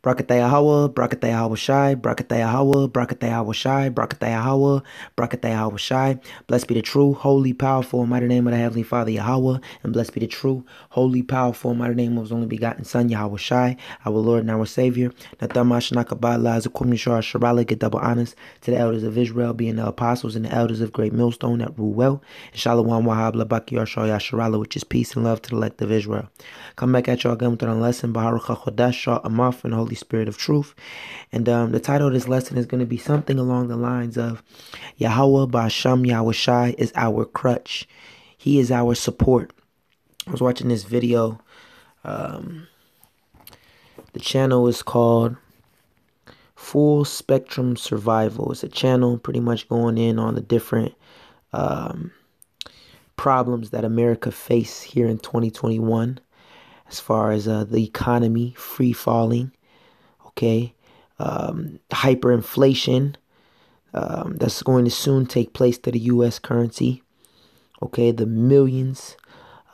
Brakataya Hawa, Brakataya Hawa Shai, Brakataya Hawa, Shai, Shai. Blessed be the true, holy, powerful, mighty name of the Heavenly Father Yahweh, and blessed be the true, holy, powerful, mighty name of His only begotten Son Yahweh Shai, our Lord and our Savior. Natamash Nakabala, Zakumnishar Sharala, get double honors to the elders of Israel, being the apostles and the elders of Great Millstone that rule well. And Shalom Wahab Labaki Shaya Sharala, which is peace and love to the elect of Israel. Come back at y'all again with another lesson, Baharuch HaChodesh, Shah Amaf, and Holy Spirit of Truth. And um, the title of this lesson is going to be something along the lines of Yahweh Basham Yahweh Shai is our crutch. He is our support. I was watching this video. Um, the channel is called Full Spectrum Survival. It's a channel pretty much going in on the different um, problems that America face here in 2021 as far as uh, the economy free falling, okay, um, hyperinflation um, that's going to soon take place to the U.S. currency, okay, the millions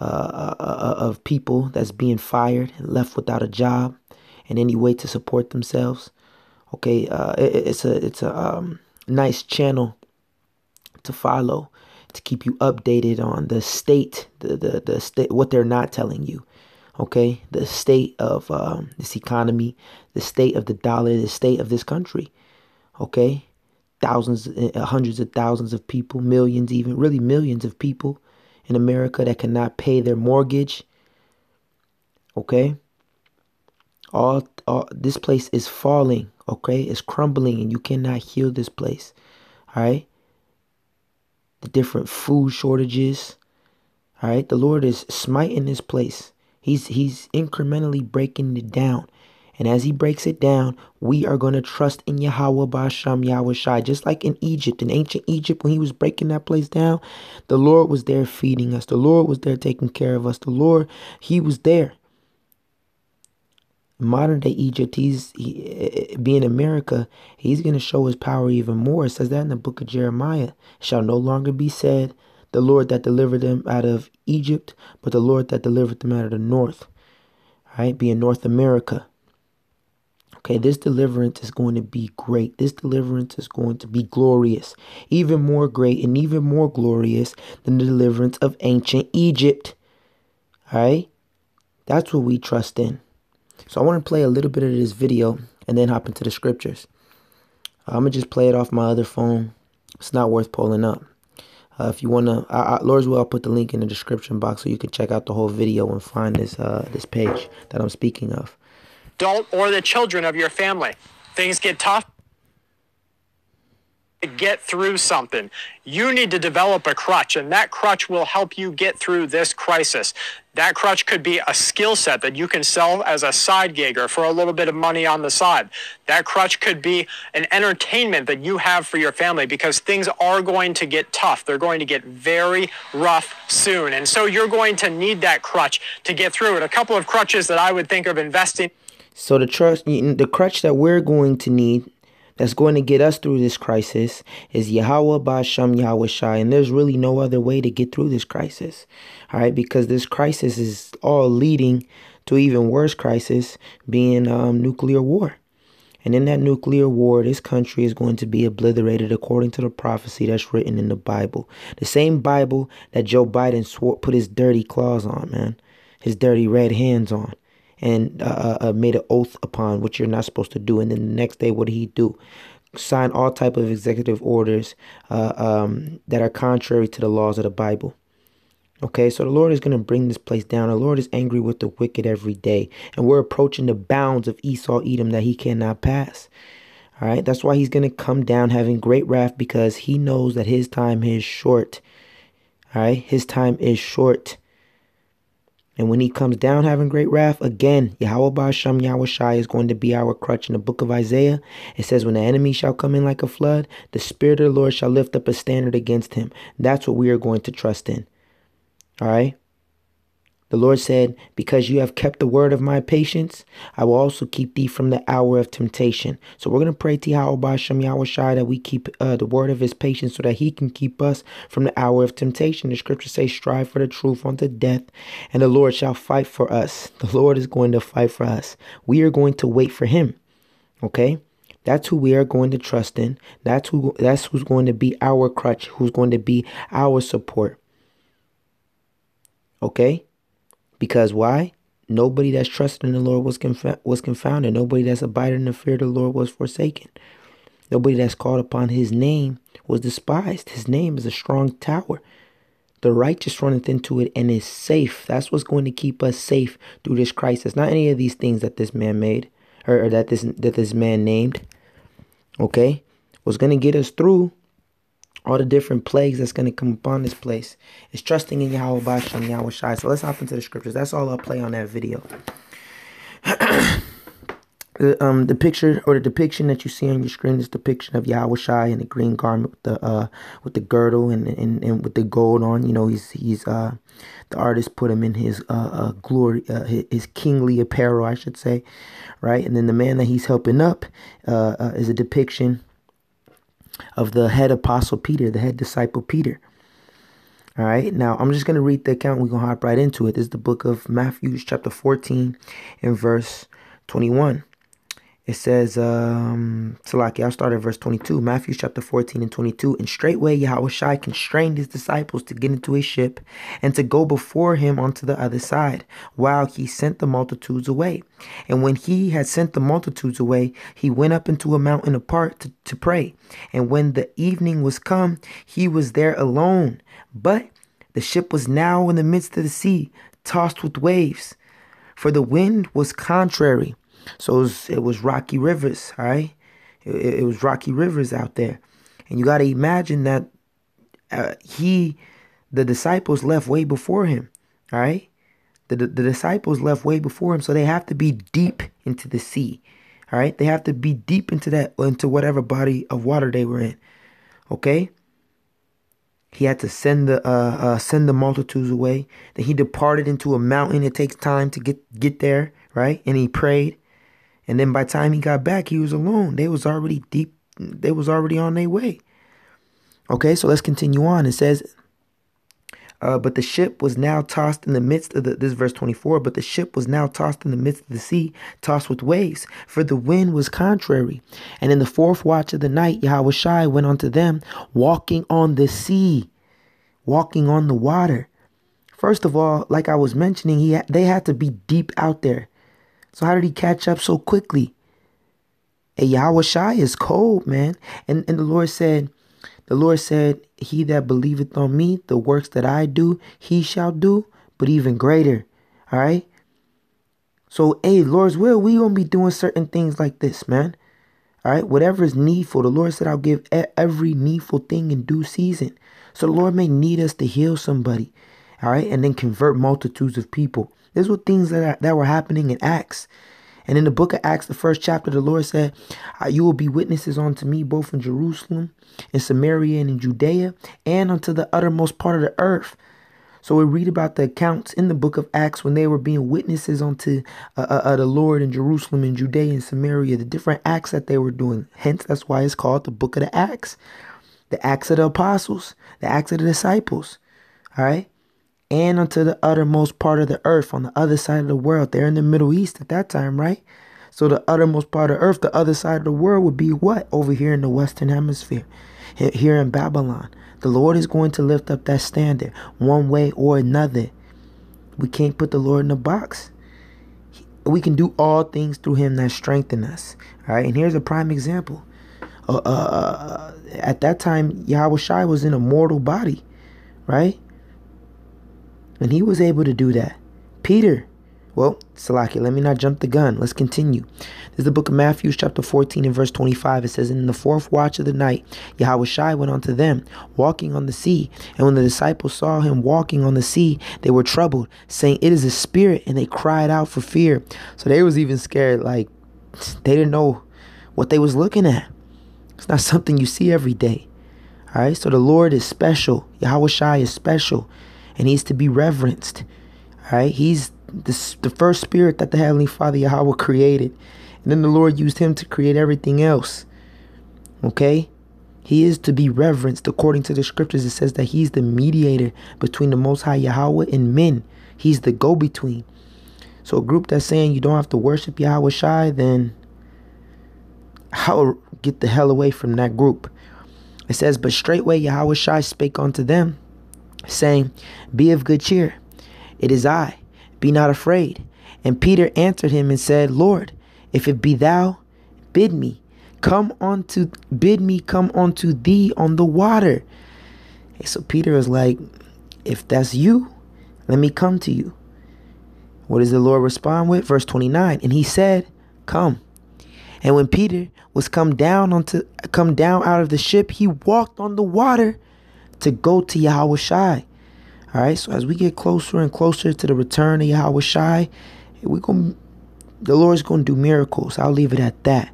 uh, uh, uh, of people that's being fired and left without a job and any way to support themselves. Okay, uh, it, it's a it's a um, nice channel to follow to keep you updated on the state, the the, the state, what they're not telling you okay? The state of um, this economy the state of the dollar the state of this country okay? Thousands uh, hundreds of thousands of people millions even really millions of people in america that cannot pay their mortgage okay? All, all this place is falling okay? It's crumbling and you cannot heal this place all right the different food shortages all right the lord is smiting this place He's he's incrementally breaking it down. And as he breaks it down, we are going to trust in Yahweh Basham Yahweh Shai. Just like in Egypt, in ancient Egypt, when he was breaking that place down, the Lord was there feeding us. The Lord was there taking care of us. The Lord, he was there. modern day Egypt, he's he, eh, being America, he's going to show his power even more. It says that in the book of Jeremiah. Shall no longer be said, the Lord that delivered them out of Egypt, but the Lord that delivered them out of the north, right? Being North America. Okay, this deliverance is going to be great. This deliverance is going to be glorious, even more great and even more glorious than the deliverance of ancient Egypt. All right, that's what we trust in. So I want to play a little bit of this video and then hop into the scriptures. I'm gonna just play it off my other phone. It's not worth pulling up. Uh, if you want to, Lord's will, I'll put the link in the description box so you can check out the whole video and find this uh, this page that I'm speaking of. Adult or the children of your family. Things get tough get through something. You need to develop a crutch, and that crutch will help you get through this crisis. That crutch could be a skill set that you can sell as a side gig or for a little bit of money on the side. That crutch could be an entertainment that you have for your family because things are going to get tough. They're going to get very rough soon. And so you're going to need that crutch to get through it. A couple of crutches that I would think of investing. So the trust, the crutch that we're going to need that's going to get us through this crisis is Yahweh Basham Yahweh Shai. And there's really no other way to get through this crisis. All right, because this crisis is all leading to even worse crisis being um, nuclear war. And in that nuclear war, this country is going to be obliterated according to the prophecy that's written in the Bible. The same Bible that Joe Biden swore, put his dirty claws on, man. His dirty red hands on and uh, uh, uh, made an oath upon what you're not supposed to do. And then the next day, what did he do? Sign all type of executive orders uh, um, that are contrary to the laws of the Bible. Okay, so the Lord is going to bring this place down. The Lord is angry with the wicked every day. And we're approaching the bounds of Esau Edom that he cannot pass. All right, that's why he's going to come down having great wrath because he knows that his time is short. All right, his time is short. And when he comes down having great wrath, again, Yahweh Basham Yahweh Shai is going to be our crutch. In the book of Isaiah, it says, When the enemy shall come in like a flood, the Spirit of the Lord shall lift up a standard against him. That's what we are going to trust in. All right? The Lord said, Because you have kept the word of my patience, I will also keep thee from the hour of temptation. So we're going to pray to Shem Yahweh that we keep uh, the word of his patience so that he can keep us from the hour of temptation. The scripture says, Strive for the truth unto death, and the Lord shall fight for us. The Lord is going to fight for us. We are going to wait for him. Okay? That's who we are going to trust in. That's who that's who's going to be our crutch, who's going to be our support. Okay? Because why? Nobody that's trusted in the Lord was conf- was confounded. Nobody that's abided in the fear of the Lord was forsaken. Nobody that's called upon his name was despised. His name is a strong tower. The righteous runneth into it and is safe. That's what's going to keep us safe through this crisis. Not any of these things that this man made or, or that this that this man named. Okay? What's going to get us through all the different plagues that's going to come upon this place. is trusting in Yahweh Bashem, Yahweh Shai. So let's hop into the scriptures. That's all I'll play on that video. the um the picture or the depiction that you see on your screen is depiction of Yahweh Shai in the green garment with the uh with the girdle and, and, and with the gold on. You know, he's he's uh the artist put him in his uh, uh glory uh, his, his kingly apparel, I should say, right? And then the man that he's helping up uh, uh is a depiction of the head apostle Peter, the head disciple Peter. All right, now I'm just going to read the account. We're going to hop right into it. This is the book of Matthew, chapter 14, and verse 21. It says, um, Salaki, I'll start at verse 22. Matthew chapter 14 and 22. And straightway Yahushua constrained his disciples to get into a ship and to go before him onto the other side, while he sent the multitudes away. And when he had sent the multitudes away, he went up into a mountain apart to, to pray. And when the evening was come, he was there alone. But the ship was now in the midst of the sea, tossed with waves, for the wind was contrary. So it was, it was rocky rivers, all right? It, it was rocky rivers out there. And you got to imagine that uh, he, the disciples left way before him, all right? The, the, the disciples left way before him, so they have to be deep into the sea, all right? They have to be deep into that, into whatever body of water they were in, okay? He had to send the uh, uh, send the multitudes away. Then he departed into a mountain. It takes time to get get there, right? And he prayed. And then by the time he got back, he was alone. They was already deep. They was already on their way. Okay, so let's continue on. It says, uh, but the ship was now tossed in the midst of the, this verse 24, but the ship was now tossed in the midst of the sea, tossed with waves, for the wind was contrary. And in the fourth watch of the night, Yahweh Shai went unto them, walking on the sea, walking on the water. First of all, like I was mentioning, he ha- they had to be deep out there. So how did he catch up so quickly? A Yahweh Shai is cold, man. And and the Lord said, the Lord said, He that believeth on me, the works that I do, he shall do, but even greater. All right. So, hey, Lord's will, we gonna be doing certain things like this, man. All right, whatever is needful, the Lord said, I'll give every needful thing in due season. So the Lord may need us to heal somebody, all right, and then convert multitudes of people. These were things that, are, that were happening in Acts. And in the book of Acts, the first chapter, the Lord said, uh, You will be witnesses unto me both in Jerusalem, in Samaria, and in Judea, and unto the uttermost part of the earth. So we read about the accounts in the book of Acts when they were being witnesses unto uh, uh, uh, the Lord in Jerusalem, and Judea, and Samaria, the different acts that they were doing. Hence, that's why it's called the book of the Acts. The Acts of the Apostles, the Acts of the Disciples. All right and unto the uttermost part of the earth on the other side of the world. They're in the Middle East at that time, right? So the uttermost part of earth, the other side of the world would be what? Over here in the Western Hemisphere, here in Babylon. The Lord is going to lift up that standard one way or another. We can't put the Lord in a box. We can do all things through him that strengthen us. All right. And here's a prime example. Uh, uh, uh at that time, Yahweh Shai was in a mortal body, right? And he was able to do that. Peter, well, Salaki, let me not jump the gun. Let's continue. This is the book of Matthew, chapter 14, and verse 25. It says, In the fourth watch of the night, Yahweh Shai went unto them, walking on the sea. And when the disciples saw him walking on the sea, they were troubled, saying, It is a spirit. And they cried out for fear. So they was even scared, like they didn't know what they was looking at. It's not something you see every day. All right, so the Lord is special. Yahweh Shai is special and he's to be reverenced. All right, he's the, the first spirit that the Heavenly Father Yahweh created. And then the Lord used him to create everything else. Okay? He is to be reverenced according to the scriptures. It says that he's the mediator between the Most High Yahweh and men. He's the go between. So a group that's saying you don't have to worship Yahweh Shai, then how get the hell away from that group. It says, But straightway Yahweh Shai spake unto them, saying, Be of good cheer. It is I. Be not afraid. And Peter answered him and said, Lord, if it be thou, bid me come unto bid me come unto thee on the water. Hey, so Peter is like, if that's you, let me come to you. What does the Lord respond with? Verse 29. And he said, Come. And when Peter was come down onto come down out of the ship, he walked on the water to go to Yahweh Shai. All right, so as we get closer and closer to the return of Yahweh Shai, we're going the Lord's going to do miracles. I'll leave it at that.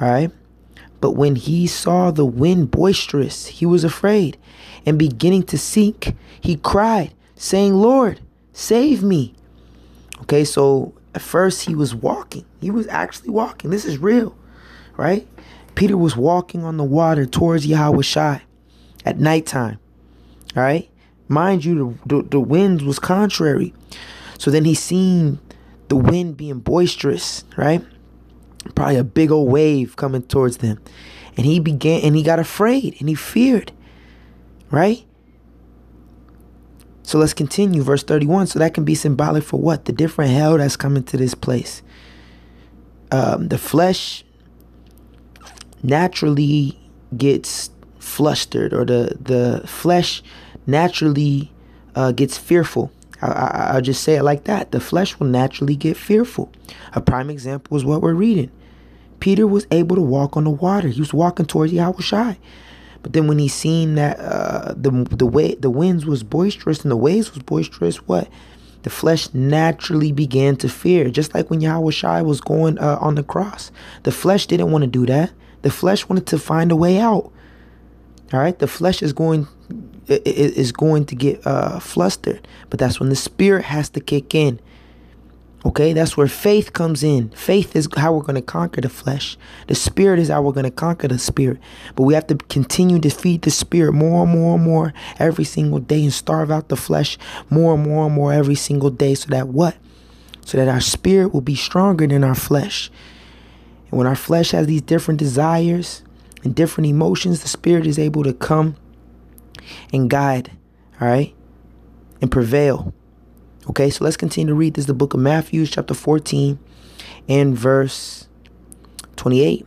All right. But when he saw the wind boisterous, he was afraid, and beginning to sink, he cried, saying, Lord, save me. Okay, so at first he was walking. He was actually walking. This is real, right? Peter was walking on the water towards Yahweh Shai at nighttime. All right. Mind you, the, the, the wind was contrary. So then he seen the wind being boisterous, right? Probably a big old wave coming towards them. And he began and he got afraid and he feared. Right? So let's continue, verse 31. So that can be symbolic for what? The different hell that's coming to this place. Um, the flesh naturally gets flustered, or the, the flesh naturally uh, gets fearful. I, will just say it like that. The flesh will naturally get fearful. A prime example is what we're reading. Peter was able to walk on the water. He was walking towards Yahweh Shai. But then when he seen that uh, the the way the winds was boisterous and the waves was boisterous, what? The flesh naturally began to fear. Just like when Yahweh Shai was going uh, on the cross. The flesh didn't want to do that. The flesh wanted to find a way out. All right, the flesh is going is going to get uh, flustered, but that's when the spirit has to kick in. Okay, that's where faith comes in. Faith is how we're going to conquer the flesh. The spirit is how we're going to conquer the spirit. But we have to continue to feed the spirit more and more and more every single day and starve out the flesh more and more and more every single day so that what? So that our spirit will be stronger than our flesh. And when our flesh has these different desires and different emotions, the spirit is able to come and guide, all right, and prevail. Okay, so let's continue to read. This is the book of Matthew, chapter 14, and verse 28.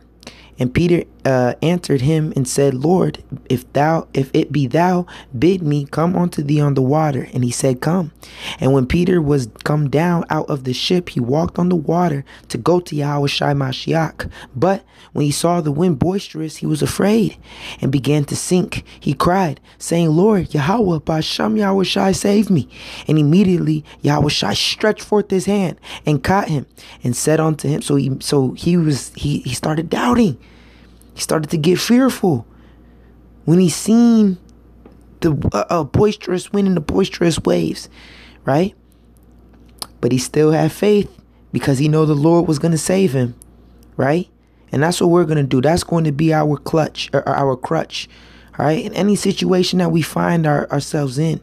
And Peter uh, answered him and said, Lord, if thou, if it be thou, bid me come unto thee on the water. And he said, Come. And when Peter was come down out of the ship, he walked on the water to go to Yahweh Shai Mashiach. But when he saw the wind boisterous, he was afraid and began to sink. He cried, saying, Lord, Yahweh, Basham Yahweh Shai, save me. And immediately Yahweh stretched forth his hand and caught him and said unto him, so he, so he was, he, he started doubting. He started to get fearful when he seen the uh, uh, boisterous wind and the boisterous waves, right? But he still had faith because he know the Lord was going to save him, right? And that's what we're going to do. That's going to be our clutch or our crutch, all right? In any situation that we find our, ourselves in,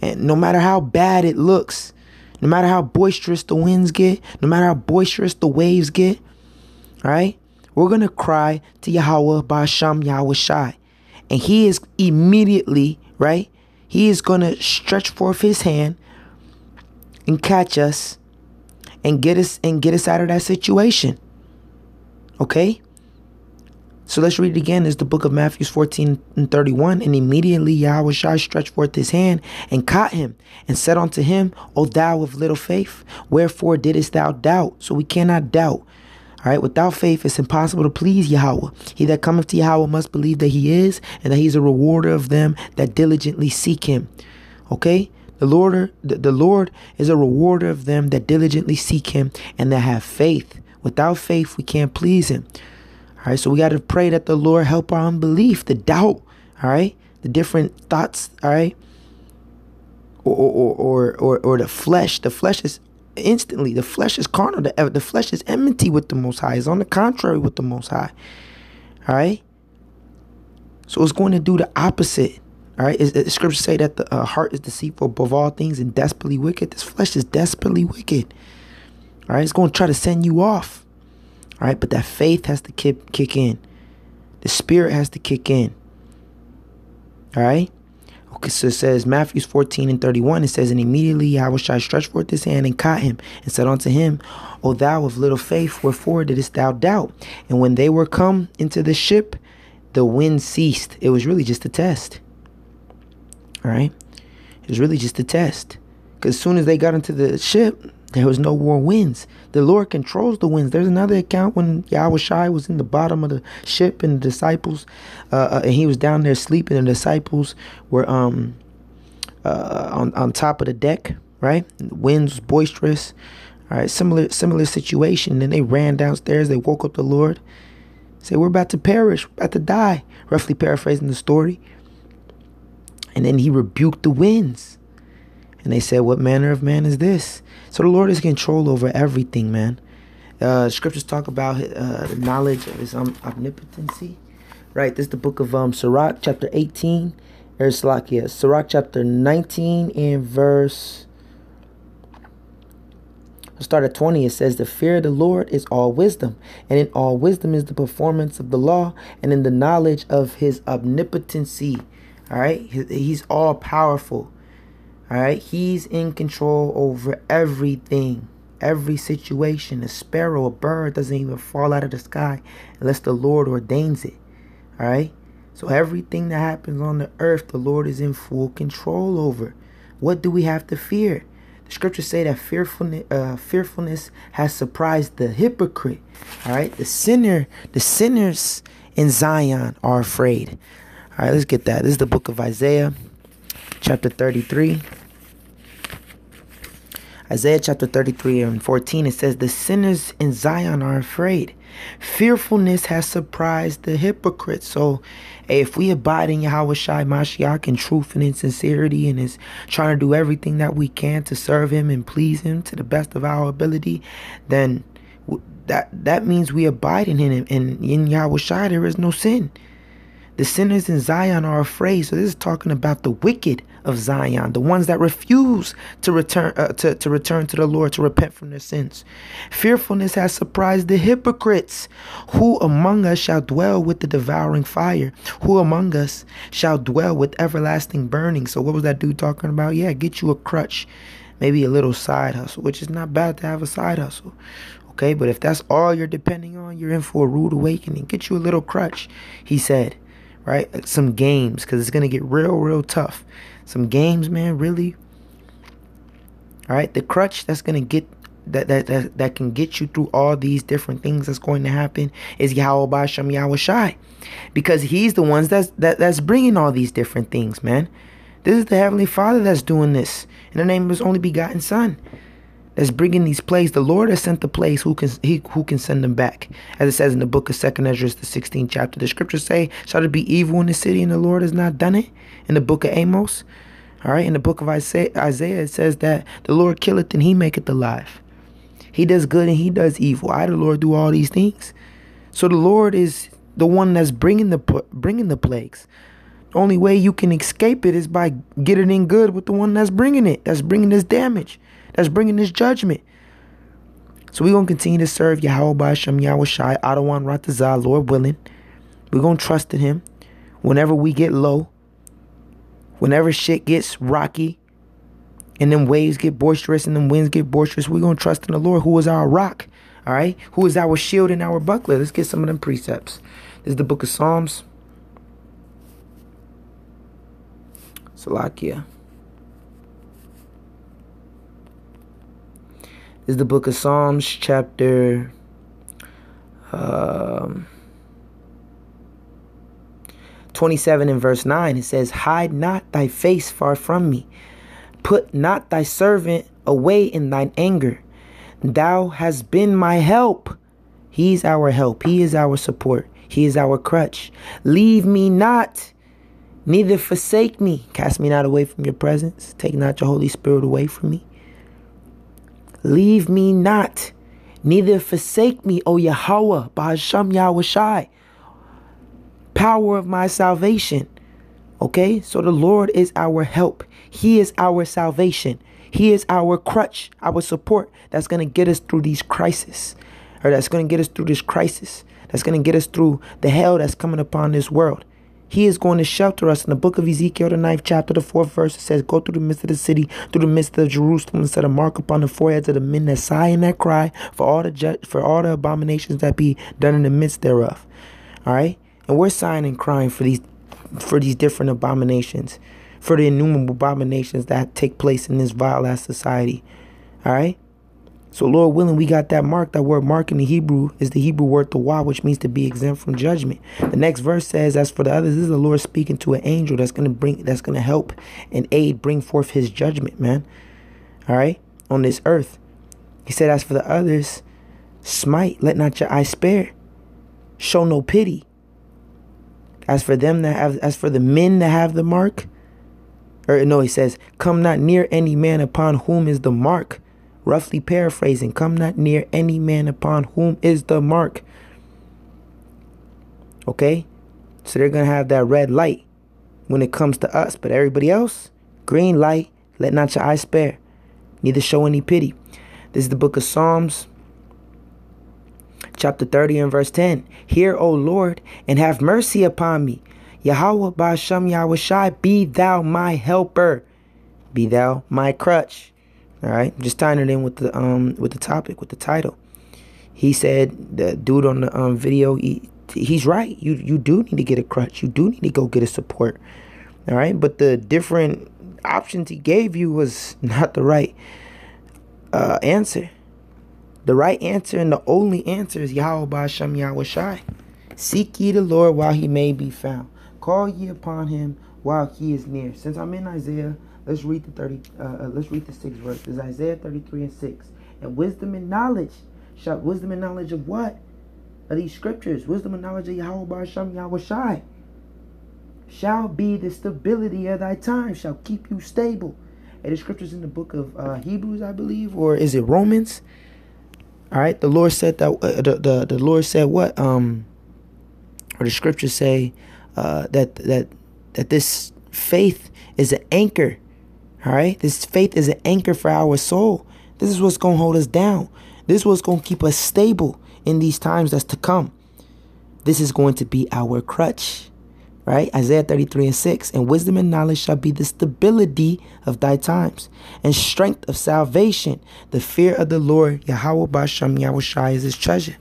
and no matter how bad it looks, no matter how boisterous the winds get, no matter how boisterous the waves get, right? We're going to cry to Yahweh Basham Yahweh Shai. And he is immediately, right? He is going to stretch forth his hand and catch us and get us and get us out of that situation. Okay? So let's read it again. It's the book of Matthew 14 and 31. And immediately Yahweh Shai stretched forth his hand and caught him and said unto him, O thou of little faith, wherefore didst thou doubt? So we cannot doubt. All right, without faith, it's impossible to please Yahweh. He that cometh to Yahweh must believe that He is, and that He's a rewarder of them that diligently seek Him. Okay, the Lord, the, Lord is a rewarder of them that diligently seek Him and that have faith. Without faith, we can't please Him. All right, so we got to pray that the Lord help our unbelief, the doubt. All right, the different thoughts. All right, or or or or, or the flesh. The flesh is instantly the flesh is carnal. The, the flesh is enmity with the Most High. It's on the contrary with the Most High. All right. So it's going to do the opposite. All right. Is, scripture say that the uh, heart is deceitful above all things and desperately wicked. This flesh is desperately wicked. All right. It's going to try to send you off. All right. But that faith has to kick kick in. The spirit has to kick in. All right. So it says Matthew 14 and 31. It says, And immediately Yahweh stretched forth his hand and caught him, and said unto him, O thou of little faith, wherefore didst thou doubt? And when they were come into the ship, the wind ceased. It was really just a test. All right? It was really just a test. Because as soon as they got into the ship, there was no more winds. The Lord controls the winds. There's another account when Yahweh Shai was in the bottom of the ship and the disciples, uh, uh, and he was down there sleeping, and the disciples were um uh, on on top of the deck, right? The winds boisterous. All right, similar similar situation. Then they ran downstairs. They woke up the Lord. Say, we're about to perish, we're about to die. Roughly paraphrasing the story. And then he rebuked the winds. And they said, What manner of man is this? So the Lord is control over everything, man. Uh, scriptures talk about uh, the knowledge of his um, omnipotency. Right, this is the book of um, Sirach, chapter 18. There's Salakia. Sirach, chapter 19, and verse. Start at 20. It says, The fear of the Lord is all wisdom, and in all wisdom is the performance of the law, and in the knowledge of his omnipotency. All right, he's all powerful. All right, he's in control over everything, every situation. A sparrow, a bird doesn't even fall out of the sky unless the Lord ordains it. All right, so everything that happens on the earth, the Lord is in full control over. What do we have to fear? The scriptures say that fearfulness, uh, fearfulness has surprised the hypocrite. All right, the sinner, the sinners in Zion are afraid. All right, let's get that. This is the book of Isaiah, chapter 33. Isaiah chapter 33 and 14, it says, The sinners in Zion are afraid. Fearfulness has surprised the hypocrites. So, if we abide in Yahweh Shai Mashiach in truth and in sincerity and is trying to do everything that we can to serve Him and please Him to the best of our ability, then that that means we abide in Him. And in Yahweh Shai, there is no sin. The sinners in Zion are afraid. So this is talking about the wicked of Zion, the ones that refuse to return uh, to, to return to the Lord to repent from their sins. Fearfulness has surprised the hypocrites. Who among us shall dwell with the devouring fire? Who among us shall dwell with everlasting burning? So what was that dude talking about? Yeah, get you a crutch, maybe a little side hustle, which is not bad to have a side hustle. Okay, but if that's all you're depending on, you're in for a rude awakening. Get you a little crutch, he said right? Some games because it's gonna get real, real tough. Some games, man, really. All right, the crutch that's gonna get that that that, that can get you through all these different things that's going to happen is Yahweh Basham Yahweh Shai, because He's the ones that's that that's bringing all these different things, man. This is the Heavenly Father that's doing this in the name of His only begotten Son that's bringing these plagues. The Lord has sent the plagues. Who can he who can send them back? As it says in the book of Second Ezra, the 16th chapter. The scriptures say, "Shall it be evil in the city, and the Lord has not done it?" In the book of Amos, all right. In the book of Isaiah, Isaiah it says that the Lord killeth and He maketh alive. He does good and He does evil. I, the Lord, do all these things. So the Lord is the one that's bringing the bringing the plagues. The only way you can escape it is by getting in good with the one that's bringing it. That's bringing this damage that's bringing this judgment. So we're going to continue to serve Yahweh Basham Yahweh Shai, Adawan Ratazah, Lord willing. We're going to trust in Him whenever we get low, whenever shit gets rocky, and then waves get boisterous and then winds get boisterous. We're going to trust in the Lord who is our rock, all right? Who is our shield and our buckler. Let's get some of them precepts. This is the book of Psalms. Salakia. Is the book of Psalms, chapter um, 27 and verse 9. It says, Hide not thy face far from me, put not thy servant away in thine anger. Thou hast been my help. He's our help, He is our support, He is our crutch. Leave me not Neither forsake me. Cast me not away from your presence. Take not your Holy Spirit away from me. Leave me not. Neither forsake me, O Yahweh, Bahasham Yahweh Power of my salvation. Okay? So the Lord is our help. He is our salvation. He is our crutch, our support that's going to get us through these crises. Or that's going to get us through this crisis. That's going to get us through the hell that's coming upon this world. He is going to shelter us in the book of Ezekiel, the ninth chapter, the fourth verse. It says, Go through the midst of the city, through the midst of Jerusalem, and set a mark upon the foreheads of the men that sigh and that cry for all the ju- for all the abominations that be done in the midst thereof. All right, and we're sighing and crying for these for these different abominations, for the innumerable abominations that take place in this vile ass society. All right. So, Lord willing, we got that mark. That word mark in the Hebrew is the Hebrew word tawah, which means to be exempt from judgment. The next verse says, As for the others, this is the Lord speaking to an angel that's gonna bring that's gonna help and aid bring forth his judgment, man. All right, on this earth. He said, As for the others, smite, let not your eye spare. Show no pity. As for them that have as for the men that have the mark, or no, he says, Come not near any man upon whom is the mark Roughly paraphrasing, come not near any man upon whom is the mark. Okay? So they're going to have that red light when it comes to us. But everybody else, green light, let not your eyes spare, neither show any pity. This is the book of Psalms, chapter 30 and verse 10. Hear, O Lord, and have mercy upon me. Yahweh Ba'asham Yahweh be thou my helper, be thou my crutch. All right, just tying it in with the um with the topic with the title. He said the dude on the um video he, he's right. You you do need to get a crutch. You do need to go get a support. All right, but the different options he gave you was not the right uh, answer. The right answer and the only answer is Yahweh Ba'asham Yahweh Shai. Seek ye the Lord while he may be found. Call ye upon him while he is near. Since I'm in Isaiah Let's read the 30 uh, uh, let's read the 6th verse. This Isaiah 33 and 6. And wisdom and knowledge shall wisdom and knowledge of what? Of these scriptures. Wisdom and knowledge of Yahweh Barasham Yahweh Shai shall be the stability of thy time, shall keep you stable. And the scriptures in the book of uh, Hebrews, I believe, or is it Romans? All right, the Lord said that uh, the, the the Lord said what um, or the scriptures say uh, that that that this faith is an anchor all right? This faith is an anchor for our soul. This is what's going to hold us down. This is what's going to keep us stable in these times that's to come. This is going to be our crutch. Right? Isaiah 33 and 6. And wisdom and knowledge shall be the stability of thy times, and strength of salvation. The fear of the Lord, Yahweh Basham Yahweh is his treasure.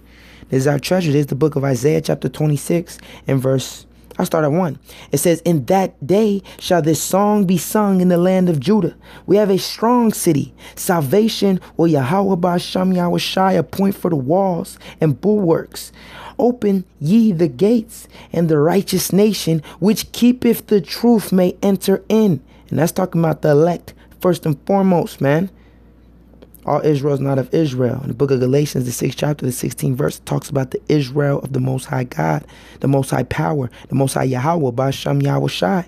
This is our treasure. This is the book of Isaiah, chapter 26, and verse I start at one. It says, In that day shall this song be sung in the land of Judah. We have a strong city. Salvation will Yahweh Basham Yahweh appoint for the walls and bulwarks. Open ye the gates, and the righteous nation which keepeth the truth may enter in. And that's talking about the elect first and foremost, man all Israel is not of Israel. In the book of Galatians, the sixth chapter, the 16th verse, talks about the Israel of the Most High God, the Most High Power, the Most High Yahweh, Basham Yahweh Shai.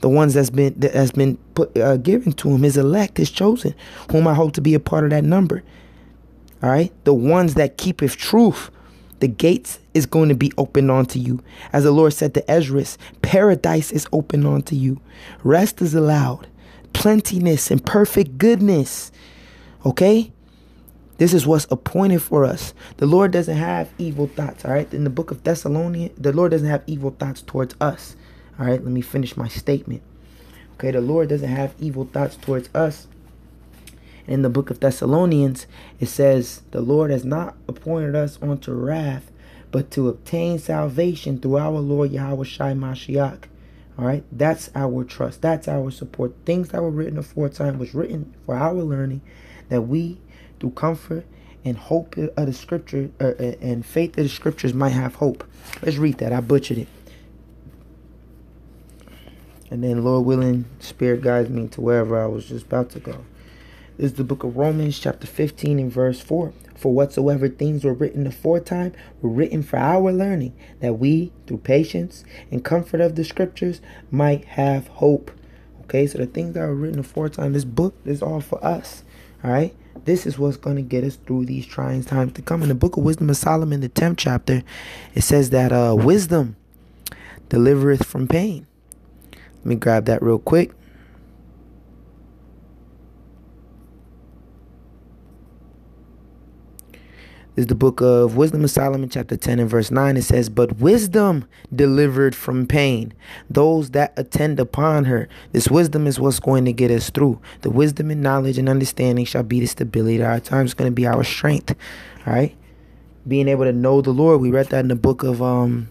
The ones that's been that has been put uh, given to him, his elect, his chosen, whom I hope to be a part of that number. All right, the ones that keepeth truth, the gates is going to be open unto you. As the Lord said to Ezra, paradise is open unto you. Rest is allowed, plentiness and perfect goodness Okay? This is what's appointed for us. The Lord doesn't have evil thoughts, all right? In the book of Thessalonians, the Lord doesn't have evil thoughts towards us. All right, let me finish my statement. Okay, the Lord doesn't have evil thoughts towards us. In the book of Thessalonians, it says, The Lord has not appointed us unto wrath, but to obtain salvation through our Lord Yahweh Shai Mashiach. All right, that's our trust. That's our support. Things that were written aforetime was written for our learning that we, through comfort and hope of the scripture uh, uh, and faith of the scriptures, might have hope. Let's read that. I butchered it. And then, Lord willing, Spirit guides me to wherever I was just about to go. This is the book of Romans, chapter 15, and verse 4. For whatsoever things were written aforetime were written for our learning, that we, through patience and comfort of the scriptures, might have hope. Okay, so the things that were written aforetime, this book is all for us. All right, this is what's going to get us through these trying times to come. In the book of Wisdom of Solomon, the 10th chapter, it says that uh, wisdom delivereth from pain. Let me grab that real quick. Is the book of Wisdom of Solomon, chapter 10 and verse 9. It says, But wisdom delivered from pain, those that attend upon her. This wisdom is what's going to get us through. The wisdom and knowledge and understanding shall be the stability of our time. It's going to be our strength. All right. Being able to know the Lord. We read that in the book of um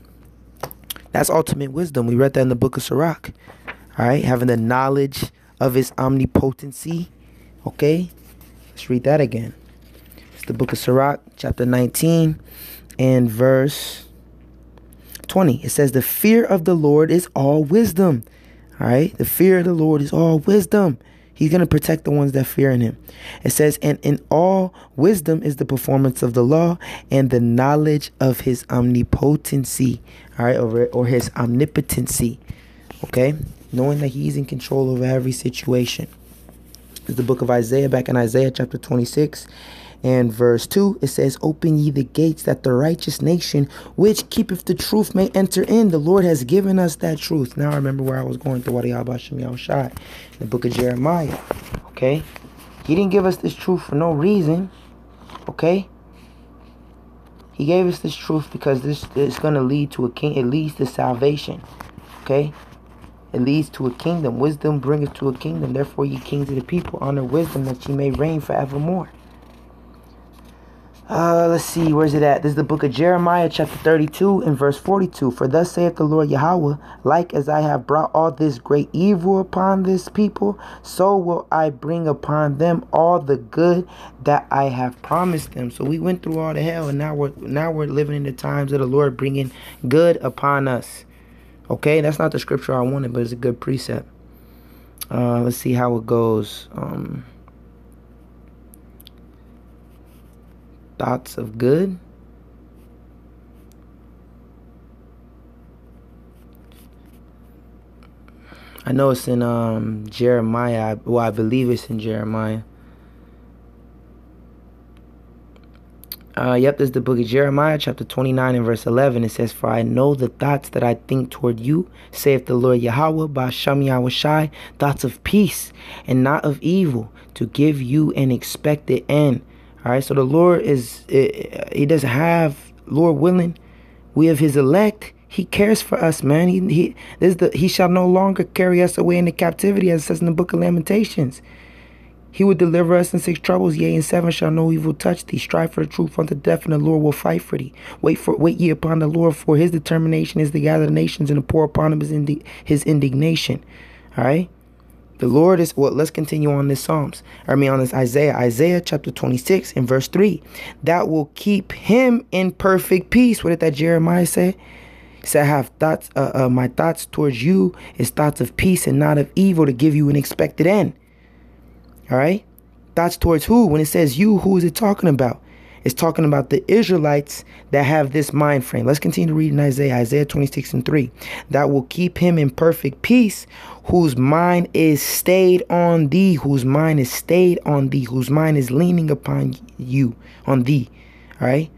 that's ultimate wisdom. We read that in the book of Sirach. All right, having the knowledge of his omnipotency. Okay, let's read that again. The book of Sirach, chapter 19, and verse 20. It says, The fear of the Lord is all wisdom. All right, the fear of the Lord is all wisdom. He's going to protect the ones that fear in him. It says, and in all wisdom is the performance of the law and the knowledge of his omnipotency, all right, or, or his omnipotency, okay? Knowing that he's in control over every situation. Is the book of Isaiah, back in Isaiah chapter 26 and verse 2, it says, Open ye the gates that the righteous nation which keepeth the truth may enter in. The Lord has given us that truth. Now I remember where I was going through Yahweh Shai, the book of Jeremiah. Okay? He didn't give us this truth for no reason. Okay? He gave us this truth because this is going to lead to a king. It leads to salvation. Okay? It leads to a kingdom. Wisdom bringeth to a kingdom. Therefore, ye kings of the people, honor wisdom that ye may reign forevermore. Uh, let's see, where's it at? This is the book of Jeremiah, chapter 32, and verse 42. For thus saith the Lord Yahweh, like as I have brought all this great evil upon this people, so will I bring upon them all the good that I have promised them. So we went through all the hell, and now we're now we're living in the times of the Lord bringing good upon us. Okay, that's not the scripture I wanted, but it's a good precept. Uh, let's see how it goes. Um, thoughts of good. I know it's in um, Jeremiah. Well, I believe it's in Jeremiah. Uh, yep, this is the book of Jeremiah, chapter 29 and verse 11. It says, For I know the thoughts that I think toward you, saith the Lord Yahweh, Basham Yahushai, thoughts of peace and not of evil, to give you an expected end. All right, so the Lord is, he doesn't have, Lord willing, we have his elect. He cares for us, man. He, he, this the, he shall no longer carry us away into captivity, as it says in the book of Lamentations. He will deliver us in six troubles, yea, in seven shall no evil touch thee. Strive for the truth unto death, and the Lord will fight for thee. Wait for wait ye upon the Lord, for his determination is to gather the nations, and to pour upon him his, indi- his indignation. All right. The Lord is well, let's continue on this Psalms. I mean on this Isaiah. Isaiah chapter 26 and verse 3. That will keep him in perfect peace. What did that Jeremiah say? He said, I have thoughts, uh, uh, my thoughts towards you is thoughts of peace and not of evil to give you an expected end. All right? Thoughts towards who? When it says you, who is it talking about? It's talking about the Israelites that have this mind frame. Let's continue to read in Isaiah, Isaiah 26 and 3. That will keep him in perfect peace, whose mind is stayed on thee, whose mind is stayed on thee, whose mind is leaning upon you, on thee. All right?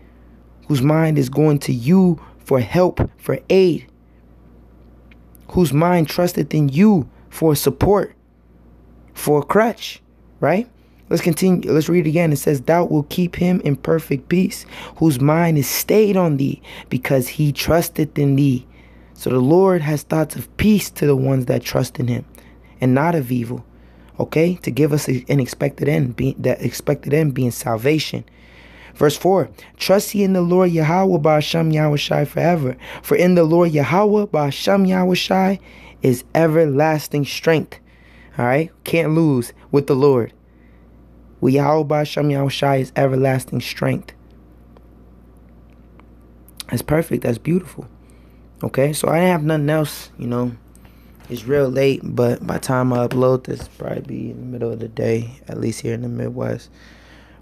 Whose mind is going to you for help, for aid. Whose mind trusteth in you for support, for a crutch, right? Let's continue. Let's read again. It says, Thou will keep him in perfect peace, whose mind is stayed on thee, because he trusteth in thee. So the Lord has thoughts of peace to the ones that trust in him, and not of evil. Okay? To give us an expected end, be, that expected end being salvation. Verse 4 Trust ye in the Lord Yahweh Ba'asham Yahushai forever. For in the Lord Yahweh Ba'asham Yahushai is everlasting strength. All right? Can't lose with the Lord. With Yahweh Ba'asham Yahushai is everlasting strength. That's perfect. That's beautiful. Okay, so I have nothing else, you know. It's real late, but by time I upload this, probably be in the middle of the day, at least here in the Midwest.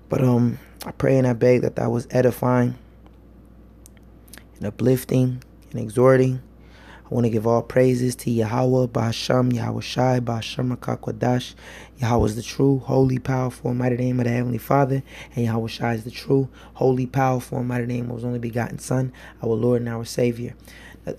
But um, I pray and I beg that that was edifying and uplifting and exhorting. I want to give all praises to Yahweh, Bahasham, Yahweh Shai, Bahasham Rakakwadash. Yahweh is the true, holy, powerful, mighty name of the Heavenly Father. And Yahweh Shai is the true, holy, powerful, mighty name of His only begotten Son, our Lord and our Savior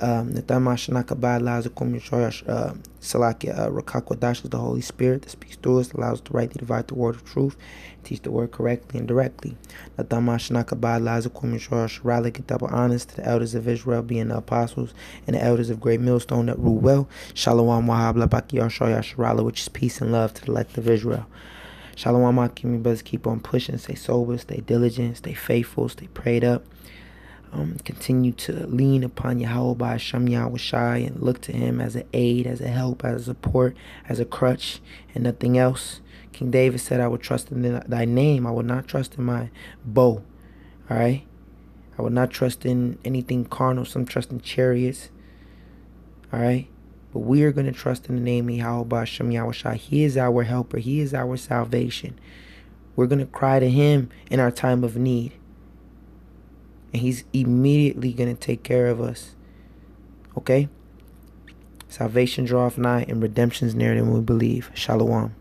um, Netama Shanakabad allows uh, Salakia uh, Rakakwadash is the Holy Spirit that speaks through us, allows us to rightly divide the word of truth, teach the word correctly and directly. Netama Shanakabad allows Rally double honest to the elders of Israel, being the apostles and the elders of Great Millstone that rule well. Shalom Wahab Labaki Sharala, which is peace and love to the elect of Israel. Shalom, my brothers, keep on pushing, stay sober, stay diligent, stay faithful, stay prayed up um, continue to lean upon Yahawah Bahasham Yahawashi and look to him as an aid, as a help, as a support, as a crutch, and nothing else. King David said, I will trust in thy name. I will not trust in my bow. All right? I will not trust in anything carnal. Some trust in chariots. All right? But we are going to trust in the name of Yahawah Bahasham Yahawashi He is our helper. He is our salvation. We're going to cry to him in our time of need and he's immediately going to take care of us. Okay? Salvation draweth nigh and redemption's nearer than we believe. Shalom.